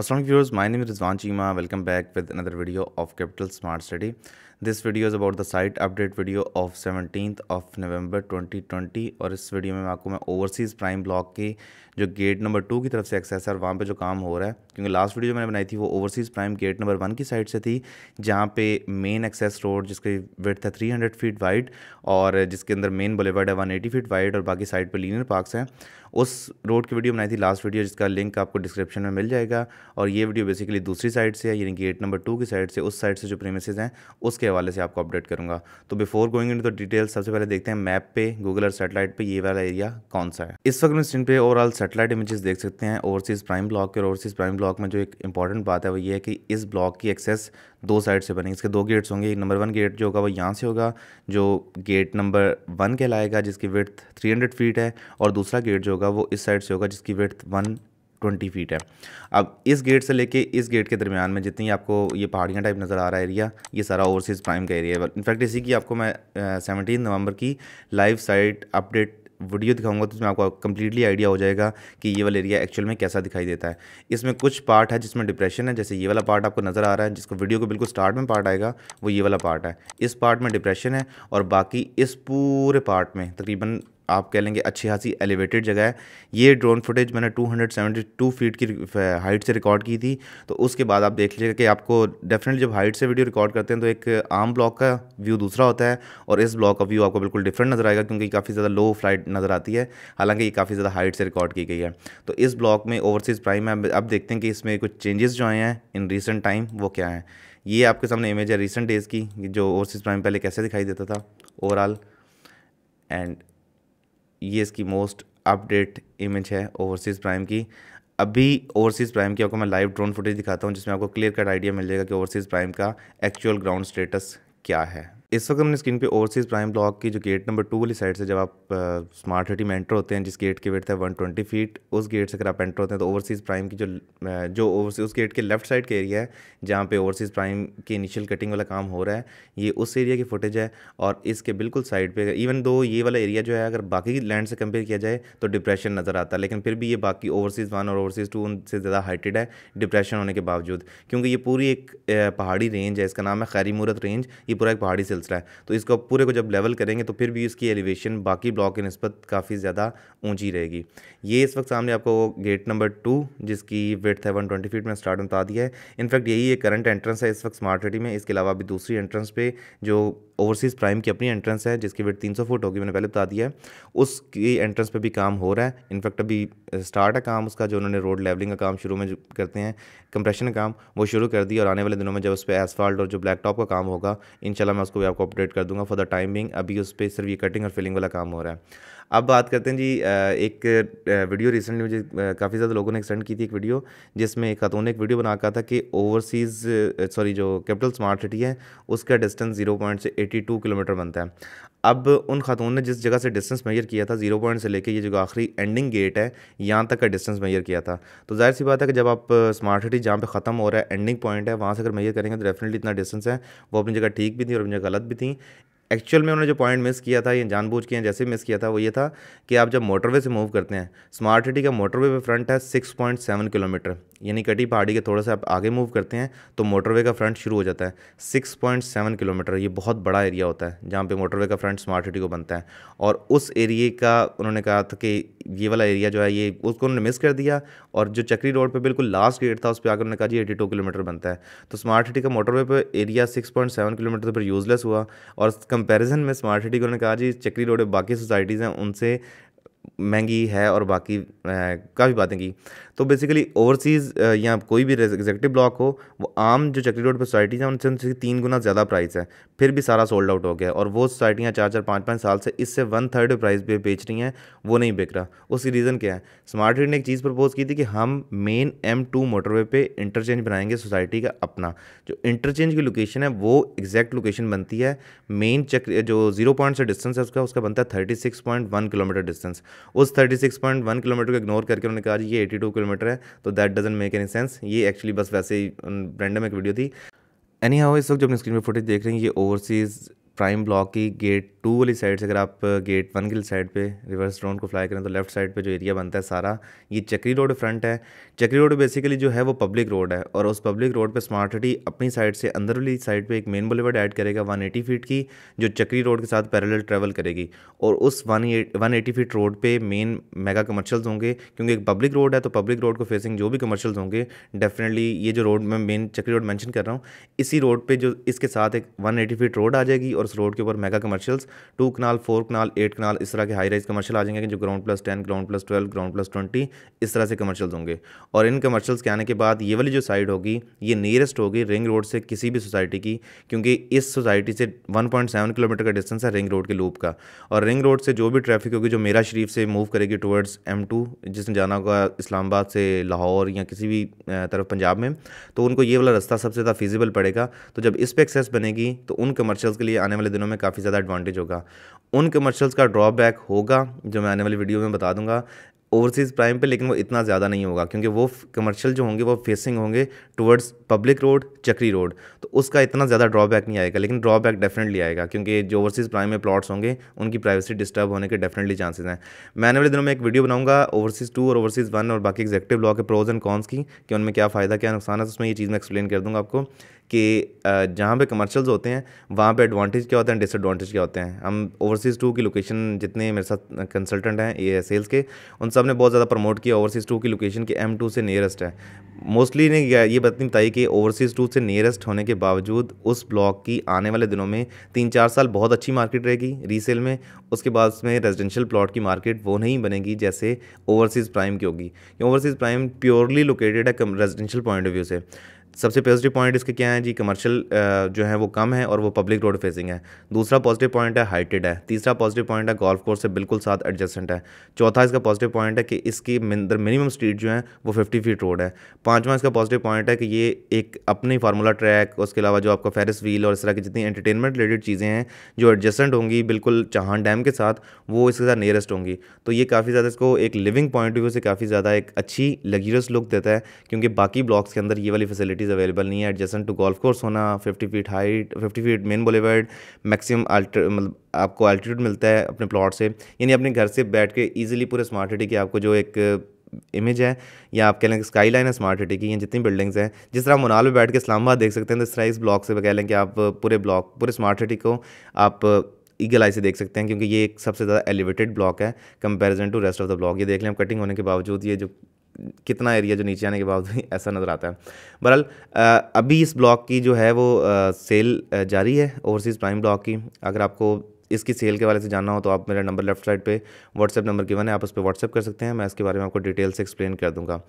Assalamualaikum viewers, my name is Rizwan Chima. Welcome back with another video of Capital Smart Study. This video is about the site update video of 17th of November 2020 और इस video में आपको मैं overseas prime block की जो gate number two की तरफ़ से एक्सेस है वहाँ पे जो काम हो रहा है, क्योंकि लास्ट वीडियो मैंने बनाई थी वो overseas prime gate number one की साइड से थी, जहाँ पे मेन एक्सेस रोड जिसकी वेट था 300 फीट वाइड और जिसके अंदर मेन बुलेवर्ड है 180 फीट वाइड और बाकी साइड पर लीनियर पार्क्स हैं। उस रोड की वीडियो बनाई थी लास्ट वीडियो जिसका लिंक आपको डिस्क्रिप्शन में मिल जाएगा और ये वीडियो बेसिकली दूसरी साइड से है, यानी गेट नंबर टू की साइड से, उस साइड से जो प्रेमिसेस हैं, उसके हवाले से आपको अपडेट करूँगा। तो बिफोर गोइंग इन तो डिटेल्स सबसे पहले देखते हैं मैप पे गूगल और सेटेलाइट पे ये वाला एरिया कौन सा है। इस वक्त में स्क्रीन पे ओवरऑल सेटेलाइट इमेजेस देख सकते हैं ओवरसीज़ प्राइम ब्लॉक और ओवरसीज़ प्राइम ब्लॉक में जो एक इंपॉर्टेंट बात है, वो ये है कि इस ब्लॉक की एक्सेस दो साइड से बनेगी। इसके दो गेट्स होंगे नंबर वन गेट जो होगा वो यहाँ से होगा, जो गेट नंबर वन कहलाएगा, जिसकी विथ 300 फीट है, और दूसरा गेट जो होगा वो इस साइड से होगा, जिसकी विथ वन ट्वेंटी फीट है। अब इस गेट से लेके इस गेट के दरमियान में जितनी आपको ये पहाड़ियाँ टाइप नज़र आ रहा है एरिया ये सारा ओवरसीज़ प्राइम का एरिया है। इनफैक्ट इसी की आपको मैं सेवनटीन नवंबर की लाइव साइट अपडेट वीडियो दिखाऊँगा तो इसमें आपको कम्प्लीटली आइडिया हो जाएगा कि ये वाला एरिया एक्चुअल में कैसा दिखाई देता है। इसमें कुछ पार्ट है जिसमें डिप्रेशन है, जैसे ये वाला पार्ट आपको नज़र आ रहा है, जिसको वीडियो को बिल्कुल स्टार्ट में पार्ट आएगा, वो ये वाला पार्ट है। इस पार्ट में डिप्रेशन है और बाकी इस पूरे पार्ट में तकरीबन आप कह लेंगे अच्छी खासी एलिवेटेड जगह है। ये ड्रोन फुटेज मैंने 272 फीट की हाइट से रिकॉर्ड की थी। तो उसके बाद आप देख लीजिएगा कि आपको डेफिनेटली जब हाइट से वीडियो रिकॉर्ड करते हैं तो एक आम ब्लॉक का व्यू दूसरा होता है और इस ब्लॉक का व्यू आपको बिल्कुल डिफरेंट नज़र आएगा क्योंकि काफ़ी ज़्यादा लो फ़्लाइट नज़र आती है। हालाँकि ये काफ़ी ज़्यादा हाइट से रिकॉर्ड की गई है। तो इस ब्लॉक में ओवरसीज़ प्राइम है। अब देखते हैं कि इसमें कुछ चेंजेस जो आए हैं इन रिसेंट टाइम वो क्या है। ये आपके सामने इमेज है रिसेंट डेज़ की, जो ओवरसीज़ प्राइम पहले कैसे दिखाई देता था। ओवरऑल एंड ये इसकी मोस्ट अपडेट इमेज है ओवरसीज़ प्राइम की। अभी ओवरसीज़ प्राइम की आपको मैं लाइव ड्रोन फुटेज दिखाता हूँ, जिसमें आपको क्लियर कट आइडिया मिल जाएगा कि ओवरसीज़ प्राइम का एक्चुअल ग्राउंड स्टेटस क्या है। इस वक्त हमने स्क्रीन पे ओवरसीज़ प्राइम ब्लॉक की, जो गेट नंबर टू वाली साइड से जब आप स्मार्ट सिटी में एंटर होते हैं, जिस गेट की वेट है वन ट्वेंटी फीट उस गेट से अगर आप एंटर होते हैं तो ओवरसीज़ प्राइम की जो जो ओवरसीज उस गेट के लेफ़्ट साइड का एरिया है, जहाँ पे ओवरसीज़ प्राइम की इनिशियल कटिंग वाला काम हो रहा है, ये उस एरिया की फुटेज है और इसके बिल्कुल साइड पर इवन दो ये वाला एरिया जो है, अगर बाकी लैंड से कंपेयर किया जाए तो डिप्रेशन नज़र आता है, लेकिन फिर भी ये बाकी ओवरसीज़ वन और ओवरसीज़ टू उनसे ज़्यादा हाइटेड है डिप्रेशन होने के बावजूद, क्योंकि ये पूरी एक पहाड़ी रेंज है, इसका नाम है खैरी मूरत रेंज ये पूरा एक पहाड़ी सिलसिला है। तो इसको पूरे को जब लेवल करेंगे तो फिर भी इसकी एलिवेशन बाकी ब्लॉक की नस्बत काफ़ी ज़्यादा ऊँची रहेगी। ये इस वक्त सामने आपको गेट नंबर टू जिसकी वेट है वन ट्वेंटी फीट में स्टार्ट बता दिया है। इनफैक्ट यही एक करंट एंट्रेंस है इस वक्त स्मार्ट सिटी में। इसके अलावा अभी दूसरी एंट्रेंस पे जो ओवरसीज़ प्राइम की अपनी एंट्रेंस है, जिसकी वेट तीन सौ फुट होगी, मैंने पहले बता दिया है, उसकी एंट्रेंस पे भी काम हो रहा है। इनफैक्ट अभी स्टार्ट है काम उसका, जो उन्होंने रोड लेवलिंग का काम शुरू में करते हैं कंप्रेशन का काम, वो शुरू कर दिया और आने वाले दिनों में जब उस पर एसफाल्ट और जो ब्लैक टॉप का काम होगा इन मैं उसको आपको अपडेट कर दूँगा फॉर द टाइमिंग अभी उस पर सिर्फ़ ये कटिंग और फिलिंग वाला काम हो रहा है। अब बात करते हैं जी एक वीडियो रिसेंटली मुझे काफ़ी ज़्यादा लोगों ने सेंड की थी एक वीडियो, जिसमें एक खातून ने एक वीडियो बना कहा था कि ओवरसीज़ सॉरी जो कैपिटल स्मार्ट सिटी है, उसका डिस्टेंस ज़ीरो पॉइंट से एटी टू किलोमीटर बनता है। अब उन खातून ने जिस जगह से डिस्टेंस मेजर किया था ज़ीरो पॉइंट से लेके ये जो आखिरी एंडिंग गेट है, यहाँ तक का डिस्टेंस मेजर किया था। तो ज़ाहिर सी बात है कि जब आप स्मार्ट सिटी जहाँ पे ख़त्म हो रहा है एंडिंग पॉइंट है, वहाँ से अगर मेजर करेंगे तो डेफिनेटली इतना डिस्टेंस है, वो अपनी जगह ठीक भी थी और अपनी जगह गलत भी थी। एक्चुअल में उन्होंने जो पॉइंट मिस किया था, या जानबूझ के जैसे मिस किया था, वो ये था कि आप जब मोटरवे से मूव करते हैं, स्मार्ट सिटी का मोटरवे पे फ्रंट है सिक्स पॉइंट सेवन किलोमीटर, यानी कटी पहाड़ी के थोड़ा सा आप आगे मूव करते हैं तो मोटरवे का फ्रंट शुरू हो जाता है, सिक्स पॉइंट सेवन किलोमीटर, ये बहुत बड़ा एरिया होता है, जहाँ पे मोटरवे का फ्रंट स्मार्ट सिटी को बनता है, और उस एरिए का उन्होंने कहा था कि ये वाला एरिया जो है, ये उसको उन्होंने मिस कर दिया, और जो चक्री रोड पर बिल्कुल लास्ट गेट था, उस पर आकर उन्होंने कहा जी एटी किलोमीटर बनता है तो स्मार्ट सिटी का मोटरवे पर एरिया सिक्स किलोमीटर पर यूज़लेस हुआ, और कंपेरिजन में स्मार्ट सिटी को उन्होंने कहा जी चक्री रोड बाकी सोसाइटीज़ हैं उनसे महँगी है और बाकी काफ़ी बातें की। तो बेसिकली ओवरसीज़ या कोई भी एग्जेक्टिव ब्लॉक हो, वो आम जो चक्री रोड पर सोसाइटीज़ हैं, उनसे उनसे तीन गुना ज़्यादा प्राइस है। फिर भी सारा सोल्ड आउट हो गया और वो सोसाइटियाँ चार चार पाँच पाँच साल से इससे वन थर्ड प्राइस पे बेच रही हैं, वो नहीं बिक रहा। उसकी रीज़न क्या है? स्मार्ट रीड ने एक चीज़ प्रपोज की थी कि हम मेन एम टू मोटरवे पे इंटरचेंज बनाएँगे सोसाइटी का अपना। जो इंटरचेंज की लोकेशन है, वो एग्जैक्ट लोकेशन बनती है। मेन चक्र जो ज़ीरो पॉइंट से डिस्टेंस है उसका उसका बनता है thirty six point one kilometre distance उस thirty six point one kilometre को इग्नोर करके उन्होंने कहा ये एटी टू किलोमीटर है तो that doesn't make any sense ये एक्चुअली बस वैसे ही रैंडम एक वीडियो थी। एनी हाउ इस वक्त जब अपनी स्क्रीन पर फुटेज देख रहे हैं, ये ओवरसीज़ प्राइम ब्लॉक की गेट टू वाली साइड से अगर आप गेट वन की साइड पे रिवर्स ड्रोन को फ्लाई करें तो लेफ़्ट साइड पे जो एरिया बनता है सारा, ये चक्री रोड फ्रंट है। चक्री रोड बेसिकली जो है वो पब्लिक रोड है और उस पब्लिक रोड पे स्मार्ट सिटी अपनी साइड से अंदर वाली साइड पे एक मेन बुलेवर्ड ऐड करेगा 180 फीट की, जो चक्री रोड के साथ पैरेलल ट्रैवल करेगी। और उस one one eighty feet road पर मेन मेगा कमर्शल्स होंगे, क्योंकि एक पब्लिक रोड है तो पब्लिक रोड को फेसिंग जो भी कमर्शल्स होंगे डेफिनेटली ये जो रोड मैं मेन चक्री रोड मैंशन कर रहा हूँ, इसी रोड पर जो, इसके साथ एक वन फीट रोड आ जाएगी और उस रोड के ऊपर mega commercials two kanal, four kanal, eight kanal, इस तरह के हाई राइज कमर्शियल आ जाएँगे जो ground plus ten ground plus twelve ground plus twenty इस तरह से कमर्शियल्स होंगे। और इन कमर्शियल्स के आने के बाद ये वाली जो साइड होगी, ये नियरेस्ट होगी रिंग रोड से किसी भी सोसाइटी की, क्योंकि इस सोसाइटी से 1.7 किलोमीटर का डिस्टेंस है रिंग रोड के लूप का। और रिंग रोड से जो भी ट्रैफ़िक होगी, जो मेरा शरीफ से मूव करेगी टुवर्ड्स एम टू जिसने जाना होगा इस्लामाबाद से लाहौर या किसी भी तरफ़ पंजाब में तो उनको ये वाला रास्ता सबसे ज़्यादा फिजिबल पड़ेगा। तो जब इस पर एक्सेस बनेगी तो उन कमर्शियल्स के लिए आने वाले दिनों में काफ़ी ज़्यादा एडवांटेज होगा। उन कमर्शियल्स का ड्रॉबैक होगा, जो मैं आने वाली वीडियो में बता दूँगा ओवरसीज़ प्राइम पे, लेकिन वो इतना ज़्यादा नहीं होगा, क्योंकि वो कमर्शियल जो होंगे, वो फेसिंग होंगे towards public road Chakri road तो उसका इतना ज़्यादा ड्रॉबैक नहीं आएगा, लेकिन ड्रॉबैक डेफिनेटली आएगा, क्योंकि जो ओवरसीज़ प्राइम में प्लॉट्स होंगे, उनकी प्राइवेसी डिस्टर्ब होने के डेफिनेटली चांसेस हैं। मैं आने वाले दिनों में एक वीडियो बनाऊँगा ओवरसीज़ टू और ओवरसीज़ वन और बाकी एग्जेक्टिव लॉ के प्रोज एंड कॉन्स की, कि उनमें क्या फ़ायदा, क्या नुकसान है तो उसमें ये चीज़ मैं एक्सप्लेन कर दूँगा आपको। कि जहाँ पे कमर्शियल्स होते हैं, वहाँ पे एडवांटेज क्या होते हैं डिसएडवांटेज क्या होते हैं? हम ओवरसीज़ टू की लोकेशन जितने मेरे साथ कंसल्टेंट हैं, ये सेल्स के, उन सबने बहुत ज़्यादा प्रमोट किया ओवरसीज़ टू की लोकेशन के एम टू से नियरेस्ट है। मोस्टली ने ये बात बताई कि ओवरसीज़ टू से नियरेस्ट होने के बावजूद उस ब्लॉक की आने वाले दिनों में तीन चार साल बहुत अच्छी मार्केट रहेगी रीसेल में, उसके बाद उसमें रेजिडेंशियल प्लॉट की मार्केट वो नहीं बनेगी जैसे ओवरसीज़ प्राइम की होगी। ओवरसीज़ प्राइम प्योरली लोकेटेड है रेजिडेंशियल पॉइंट ऑफ़ व्यू से। सबसे पॉजिटिव पॉइंट इसके क्या है? जी कमर्शियल जो है वो कम है और वो पब्लिक रोड फेसिंग है। दूसरा पॉजिटिव पॉइंट है हाइटेड है। तीसरा पॉजिटिव पॉइंट है गोल्फ कोर्स से बिल्कुल साथ एडजस्टेंट है। चौथा इसका पॉजिटिव पॉइंट है कि इसकी मिनिमम स्ट्रीट जो है वो फिफ्टी फीट रोड है। पाँचवा इसका पॉजिटिव पॉइंट है कि ये एक अपनी फार्मूला ट्रैक उसके अलावा जो आपका फेरिस व्हील और इस तरह की जितनी एंटरटेनमेंट रिलेटेड चीज़ें हैं, जो एडजस्टेंट होंगी, बिल्कुल चाहान डैम के साथ, वो इसके साथ नियरेस्ट होंगी। तो ये काफ़ी ज़्यादा इसको एक लिविंग पॉइंट ऑफ़ व्यू से काफ़ी ज़्यादा एक अच्छी लग्जरियस लुक देता है, क्योंकि बाकी ब्लॉक्स के अंदर ये वाली फैसिलिटीज़ अवेलेबल नहीं है एडजेसेंट टू गोल्फ कोर्स होना fifty feet height fifty feet main boulevard maximum मतलब आपको अल्टीट्यूड मिलता है अपने प्लॉट से। यानी अपने घर से बैठ के ईजिली पूरे स्मार्ट सिटी की आपको जो एक इमेज है, या आप कह लें स्काई लाइन है स्मार्ट सिटी की, या जितनी बिल्डिंग्स हैं, जिस तरह मोनाल में बैठ के इस्लामाबाद देख सकते हैं तो इस तरह इस ब्लॉक से कह लें कि आप पूरे ब्लॉक पूरे स्मार्ट सिटी को आप ईगल आई से देख सकते हैं, क्योंकि ये एक सबसे ज़्यादा एलिवेटेड ब्लॉक है comparison to rest of the block ये देख लें कटिंग होने के बावजूद ये जो कितना एरिया जो नीचे आने के बावजूद ऐसा नज़र आता है। बहरहाल अभी इस ब्लॉक की जो है वो सेल जारी है ओवरसीज़ प्राइम ब्लॉक की। अगर आपको इसकी सेल के बारे से जानना हो तो आप मेरा नंबर लेफ़्ट साइड पे व्हाट्सएप नंबर गिवन है, आप उस पर व्हाट्सएप कर सकते हैं, मैं इसके बारे में आपको डिटेल से एक्सप्लेन कर दूँगा।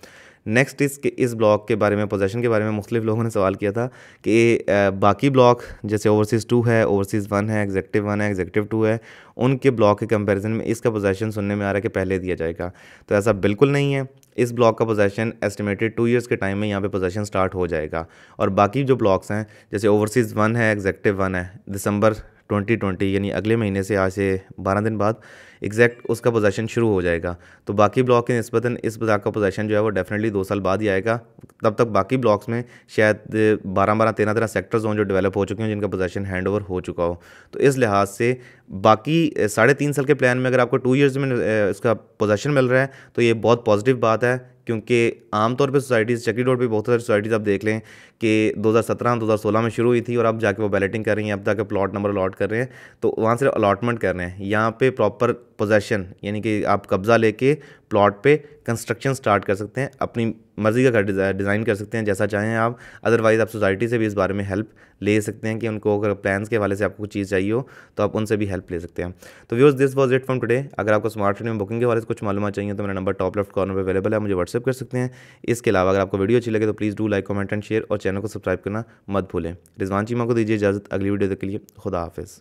नेक्स्ट इस इस ब्लॉक के बारे में पोजेशन के बारे में मुख्तलिफ़ लोगों ने सवाल किया था कि बाकी ब्लॉक जैसे ओवरसीज़ टू है ओवरसीज़ वन है एग्जेक्टिव वन है एग्जेक्टिव टू है, उनके ब्लॉक के कंपेरिजन में इसका पोजेशन सुनने में आ रहा है कि पहले दिया जाएगा। तो ऐसा बिल्कुल नहीं है। इस ब्लॉक का पोजेशन एस्टिमेटेड टू इयर्स के टाइम में यहाँ पे पोजेशन स्टार्ट हो जाएगा। और बाकी जो ब्लॉक्स हैं, जैसे ओवरसीज़ वन है एग्जेक्टिव वन है दिसंबर ट्वेंटी ट्वेंटी यानी अगले महीने से आज से बारह दिन बाद एग्जैक्ट उसका पोजेशन शुरू हो जाएगा। तो बाकी ब्लॉक के नस्बता इस ब्लॉक का पोजेशन जो है वो डेफिनेटली दो साल बाद ही आएगा। तब तक बाकी ब्लॉक्स में शायद बारह बारह तेरह तेरह सेक्टर्स हों जो डेवलप हो चुके हैं, जिनका पोजेशन हैंड ओवर हो चुका हो। तो इस लिहाज से बाकी साढ़े तीन साल के प्लान में अगर आपको टू ईयर्स में इसका पोजेशन मिल रहा है तो ये बहुत पॉजिटिव बात है, क्योंकि आमतौर पे सोसाइटीज़ चक्री रोड पे बहुत सारी सोसाइटीज़ आप देख लें कि 2017 2016 में शुरू हुई थी और अब जाके वो बैलेटिंग कर रही हैं, अब जाके प्लॉट नंबर अलॉट कर रहे हैं। तो वहाँ से अलॉटमेंट कर रहे हैं। यहाँ पे प्रॉपर पोजेशन यानी कि आप कब्ज़ा लेके प्लॉट पे कंस्ट्रक्शन स्टार्ट कर सकते हैं, अपनी मर्ज़ी का घर डिज़ाइन कर सकते हैं, जैसा चाहें आप। अदरवाइज़ आप सोसाइटी से भी इस बारे में हेल्प ले सकते हैं कि उनको अगर प्लान्स के हवाले से आपको कुछ चीज़ चाहिए हो तो आप उनसे भी हेल्प ले सकते हैं। तो views this was it from today अगर आपको स्मार्ट फ़ोन में बुकिंग के वाले से कुछ मालूम चाहिए तो मेरा नंबर टॉप लेफ़्ट कॉर्नर पर अवेलेबल है मुझे व्हाट्सअप कर सकते हैं। इसके अलावा अगर आपको वीडियो अच्छी लगे तो please do like comment and share और चैनल को सब्सक्राइब करना मत भूलें। रिजवान चीमा को दीजिए इजाज़त, अगली वीडियो के लिए खुदा हाफिज़।